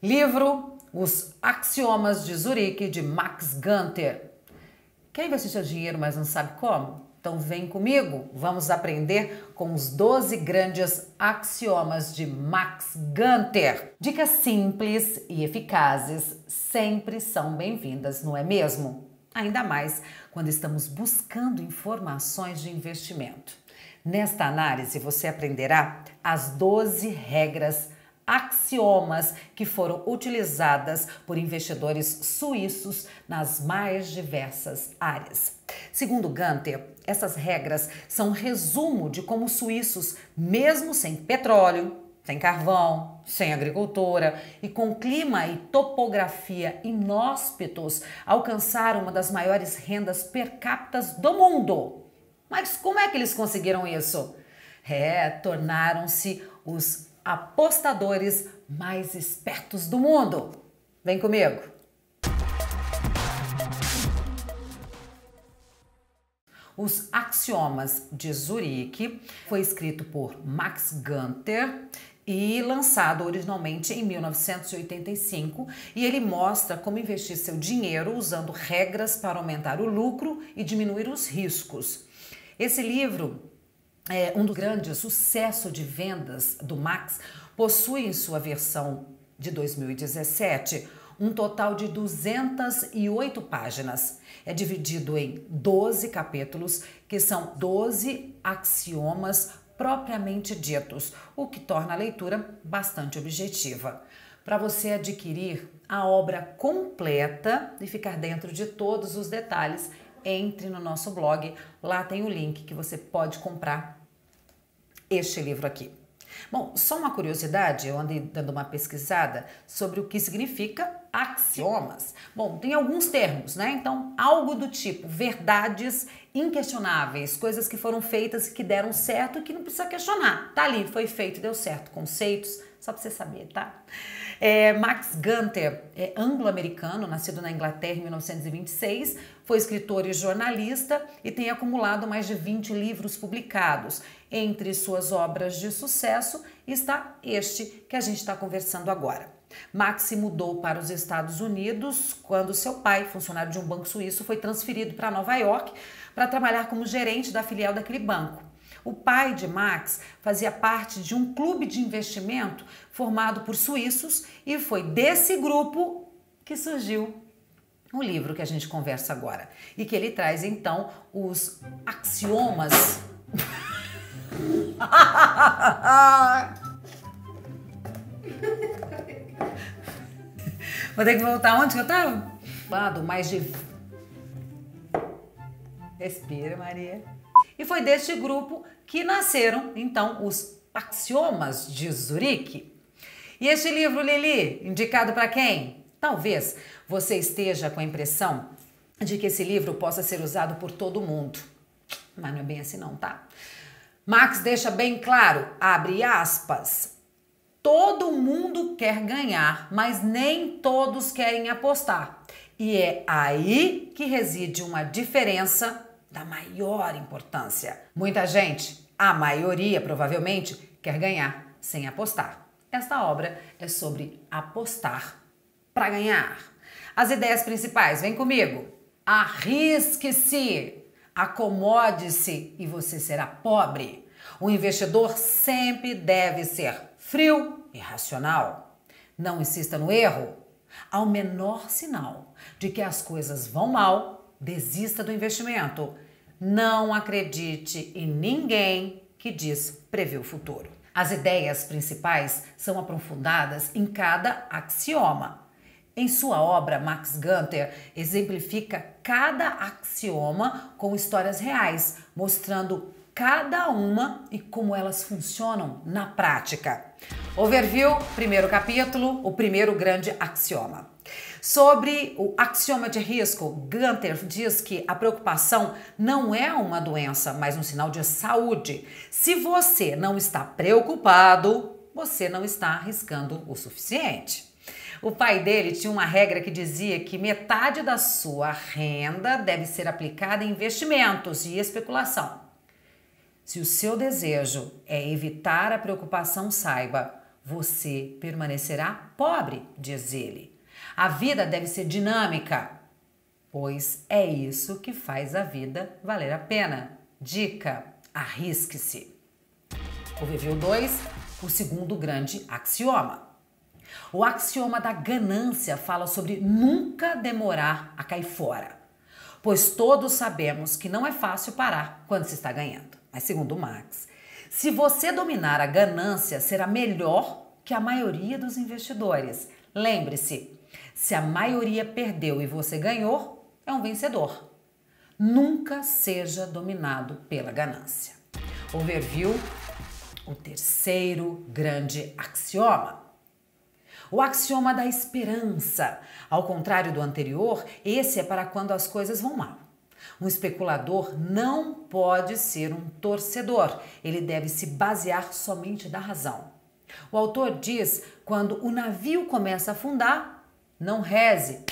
Livro Os Axiomas de Zurique, de Max Gunther. Quer investir seu dinheiro, mas não sabe como? Então vem comigo, vamos aprender com os 12 grandes axiomas de Max Gunther. Dicas simples e eficazes sempre são bem-vindas, não é mesmo? Ainda mais quando estamos buscando informações de investimento. Nesta análise você aprenderá as 12 regras axiomas que foram utilizadas por investidores suíços nas mais diversas áreas. Segundo Gunter, essas regras são um resumo de como os suíços, mesmo sem petróleo, sem carvão, sem agricultura e com clima e topografia inóspitos, alcançaram uma das maiores rendas per capita do mundo. Mas como é que eles conseguiram isso? É, tornaram-se os apostadores mais espertos do mundo. Vem comigo! Os Axiomas de Zurique foi escrito por Max Gunther e lançado originalmente em 1985, e ele mostra como investir seu dinheiro usando regras para aumentar o lucro e diminuir os riscos. Esse livro é, um dos grandes sucessos de vendas do Max, possui em sua versão de 2017 um total de 208 páginas. É dividido em 12 capítulos, que são 12 axiomas propriamente ditos, o que torna a leitura bastante objetiva. Para você adquirir a obra completa e ficar dentro de todos os detalhes, entre no nosso blog, lá tem o link que você pode comprar este livro aqui. Bom, só uma curiosidade, eu andei dando uma pesquisada sobre o que significa axiomas. Bom, tem alguns termos, né? Então, algo do tipo verdades inquestionáveis, coisas que foram feitas e que deram certo e que não precisa questionar. Tá ali, foi feito, deu certo. Conceitos, só para você saber, tá? É, Max Gunther é anglo-americano, nascido na Inglaterra em 1926, foi escritor e jornalista e tem acumulado mais de 20 livros publicados. Entre suas obras de sucesso está este que a gente está conversando agora. Max se mudou para os Estados Unidos quando seu pai, funcionário de um banco suíço, foi transferido para Nova York para trabalhar como gerente da filial daquele banco. O pai de Max fazia parte de um clube de investimento formado por suíços e foi desse grupo que surgiu o livro que a gente conversa agora e que ele traz então os axiomas. Vou ter que voltar onde que eu tava? Lado mais de. Respira, Maria. E foi deste grupo que nasceram, então, os axiomas de Zurique. E este livro, Lili, indicado para quem? Talvez você esteja com a impressão de que esse livro possa ser usado por todo mundo. Mas não é bem assim não, tá? Max deixa bem claro, abre aspas, todo mundo quer ganhar, mas nem todos querem apostar. E é aí que reside uma diferença da maior importância. Muita gente, a maioria provavelmente, quer ganhar sem apostar. Esta obra é sobre apostar para ganhar. As ideias principais, vem comigo. Arrisque-se, acomode-se e você será pobre. O investidor sempre deve ser frio e racional. Não insista no erro. Ao menor sinal de que as coisas vão mal, desista do investimento. Não acredite em ninguém que diz prever o futuro. As ideias principais são aprofundadas em cada axioma. Em sua obra, Max Gunther exemplifica cada axioma com histórias reais, mostrando cada uma e como elas funcionam na prática. Overview, primeiro capítulo, o primeiro grande axioma. Sobre o axioma de risco, Gunther diz que a preocupação não é uma doença, mas um sinal de saúde. Se você não está preocupado, você não está arriscando o suficiente. O pai dele tinha uma regra que dizia que metade da sua renda deve ser aplicada em investimentos e especulação. Se o seu desejo é evitar a preocupação, saiba, você permanecerá pobre, diz ele. A vida deve ser dinâmica, pois é isso que faz a vida valer a pena. Dica: arrisque-se. Overview 2, o segundo grande axioma. O axioma da ganância fala sobre nunca demorar a cair fora, pois todos sabemos que não é fácil parar quando se está ganhando. Mas segundo Marx, se você dominar a ganância, será melhor que a maioria dos investidores. Lembre-se, se a maioria perdeu e você ganhou, é um vencedor. Nunca seja dominado pela ganância. Overview, o terceiro grande axioma. O axioma da esperança. Ao contrário do anterior, esse é para quando as coisas vão mal. Um especulador não pode ser um torcedor, ele deve se basear somente da razão. O autor diz: quando o navio começa a afundar, não reze,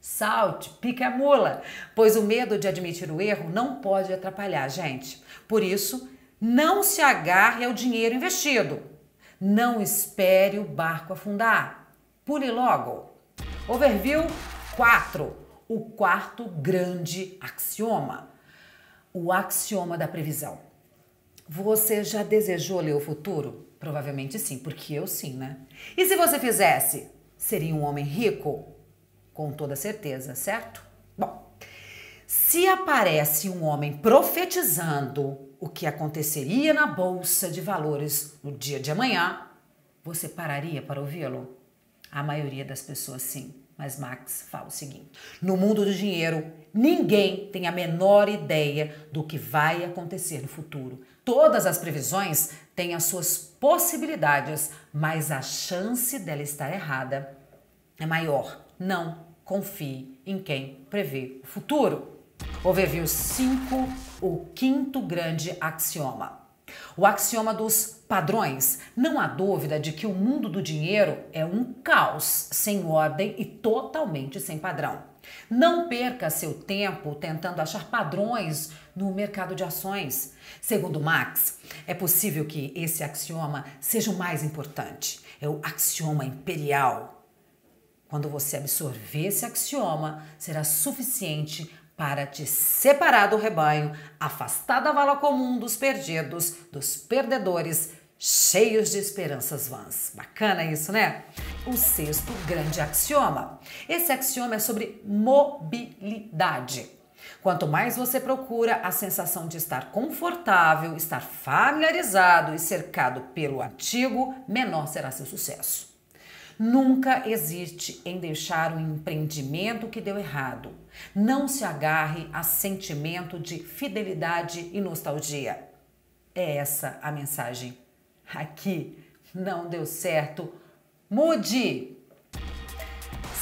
salte, pique a mula, pois o medo de admitir o erro não pode atrapalhar gente. Por isso, não se agarre ao dinheiro investido. Não espere o barco afundar. Pule logo. Overview 4. O quarto grande axioma. O axioma da previsão. Você já desejou ler o futuro? Provavelmente sim, porque eu sim, né? E se você fizesse, seria um homem rico? Com toda certeza, certo? Bom, se aparece um homem profetizando o que aconteceria na bolsa de valores no dia de amanhã, você pararia para ouvi-lo? A maioria das pessoas sim. Mas Max fala o seguinte: no mundo do dinheiro, ninguém tem a menor ideia do que vai acontecer no futuro. Todas as previsões têm as suas possibilidades, mas a chance dela estar errada é maior. Não confie em quem prevê o futuro. Overview 5, o quinto grande axioma. O axioma dos padrões. Não há dúvida de que o mundo do dinheiro é um caos, sem ordem e totalmente sem padrão. Não perca seu tempo tentando achar padrões no mercado de ações. Segundo Max, é possível que esse axioma seja o mais importante. É o axioma imperial. Quando você absorver esse axioma, será suficiente para te separar do rebanho, afastar da vala comum dos perdidos, dos perdedores, cheios de esperanças vãs. Bacana isso, né? O sexto grande axioma. Esse axioma é sobre mobilidade. Quanto mais você procura a sensação de estar confortável, estar familiarizado e cercado pelo antigo, menor será seu sucesso. Nunca existe em deixar um empreendimento que deu errado. Não se agarre a sentimento de fidelidade e nostalgia. É essa a mensagem. Aqui não deu certo. Mude!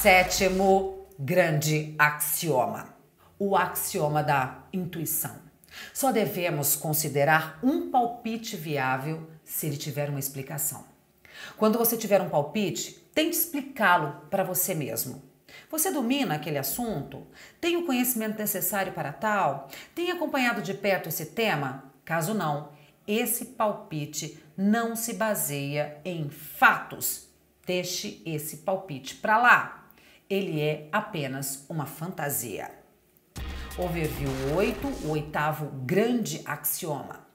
Sétimo grande axioma: o axioma da intuição. Só devemos considerar um palpite viável se ele tiver uma explicação. Quando você tiver um palpite, tente explicá-lo para você mesmo. Você domina aquele assunto? Tem o conhecimento necessário para tal? Tem acompanhado de perto esse tema? Caso não, esse palpite não se baseia em fatos. Deixe esse palpite para lá. Ele é apenas uma fantasia. Overview 8, o oitavo grande axioma.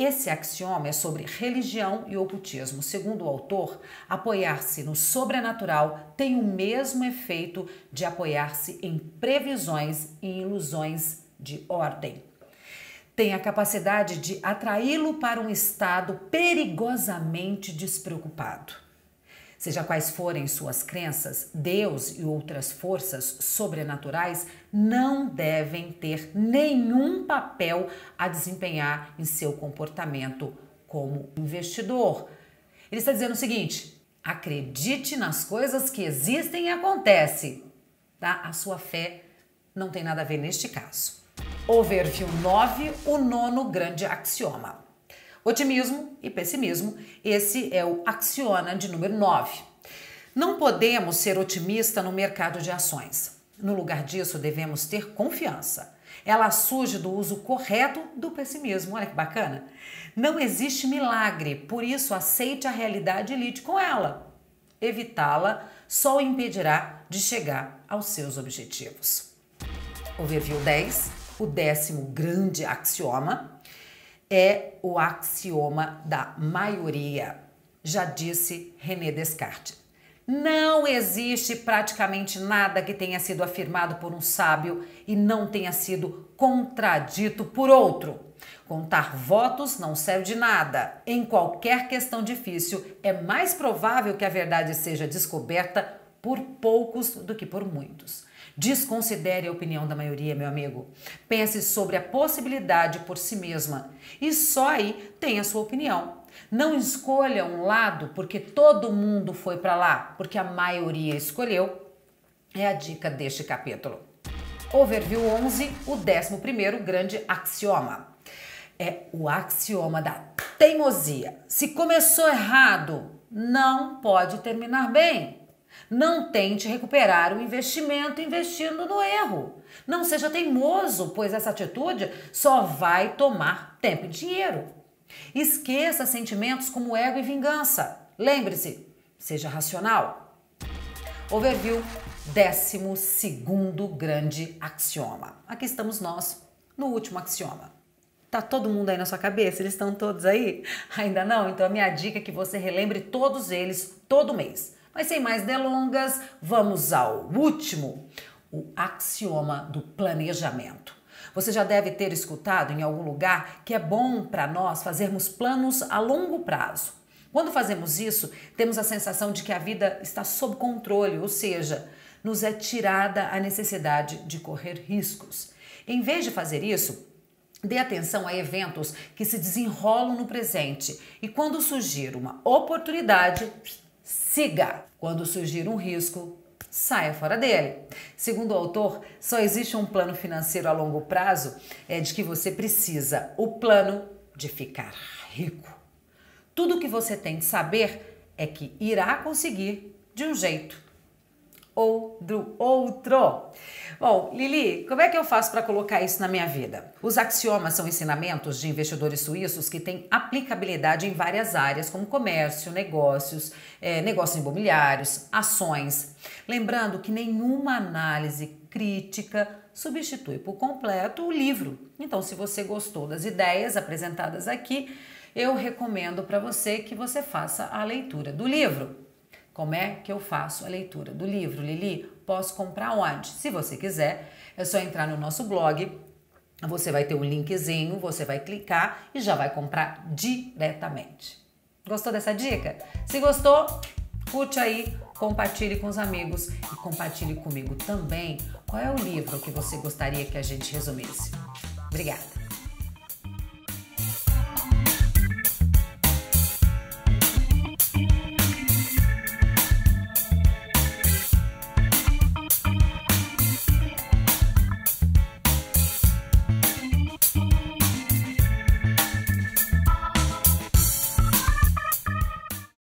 Esse axioma é sobre religião e ocultismo. Segundo o autor, apoiar-se no sobrenatural tem o mesmo efeito de apoiar-se em previsões e ilusões de ordem. Tem a capacidade de atraí-lo para um estado perigosamente despreocupado. Seja quais forem suas crenças, Deus e outras forças sobrenaturais não devem ter nenhum papel a desempenhar em seu comportamento como investidor. Ele está dizendo o seguinte: acredite nas coisas que existem e acontecem. Tá? A sua fé não tem nada a ver neste caso. Overview 9, o nono grande axioma. Otimismo e pessimismo, esse é o axioma de número 9. Não podemos ser otimistas no mercado de ações. No lugar disso, devemos ter confiança. Ela surge do uso correto do pessimismo. Olha que bacana. Não existe milagre, por isso aceite a realidade e lide com ela. Evitá-la só o impedirá de chegar aos seus objetivos. Overview 10, o décimo grande axioma, é o axioma da maioria. Já disse René Descartes. Não existe praticamente nada que tenha sido afirmado por um sábio e não tenha sido contradito por outro. Contar votos não serve de nada. Em qualquer questão difícil, é mais provável que a verdade seja descoberta por poucos do que por muitos. Desconsidere a opinião da maioria, meu amigo. Pense sobre a possibilidade por si mesma e só aí tenha sua opinião. Não escolha um lado porque todo mundo foi para lá, porque a maioria escolheu. É a dica deste capítulo. Overview 11, o 11 grande axioma. É o axioma da teimosia. Se começou errado, não pode terminar bem. Não tente recuperar o investimento investindo no erro. Não seja teimoso, pois essa atitude só vai tomar tempo e dinheiro. Esqueça sentimentos como ego e vingança. Lembre-se, seja racional. Overview, décimo segundo grande axioma. Aqui estamos nós, no último axioma. Tá todo mundo aí na sua cabeça? Eles estão todos aí? Ainda não? Então a minha dica é que você relembre todos eles todo mês. Mas sem mais delongas, vamos ao último, o axioma do planejamento. Você já deve ter escutado em algum lugar que é bom para nós fazermos planos a longo prazo. Quando fazemos isso, temos a sensação de que a vida está sob controle, ou seja, nos é tirada a necessidade de correr riscos. Em vez de fazer isso, Dê atenção a eventos que se desenrolam no presente e quando surgir uma oportunidade, siga. Quando surgir um risco, saia fora dele. Segundo o autor, só existe um plano financeiro a longo prazo é de que você precisa, o plano de ficar rico. Tudo o que você tem de saber é que irá conseguir de um jeito ou do outro. Bom, Lili, como é que eu faço para colocar isso na minha vida? Os axiomas são ensinamentos de investidores suíços que têm aplicabilidade em várias áreas, como comércio, negócios, é, negócios imobiliários, ações. Lembrando que nenhuma análise crítica substitui por completo o livro. Então, se você gostou das ideias apresentadas aqui, eu recomendo para você que você faça a leitura do livro. Como é que eu faço a leitura do livro, Lili? Posso comprar onde? Se você quiser, é só entrar no nosso blog. Você vai ter um linkzinho, você vai clicar e já vai comprar diretamente. Gostou dessa dica? Se gostou, curte aí, compartilhe com os amigos e compartilhe comigo também qual é o livro que você gostaria que a gente resumisse. Obrigada!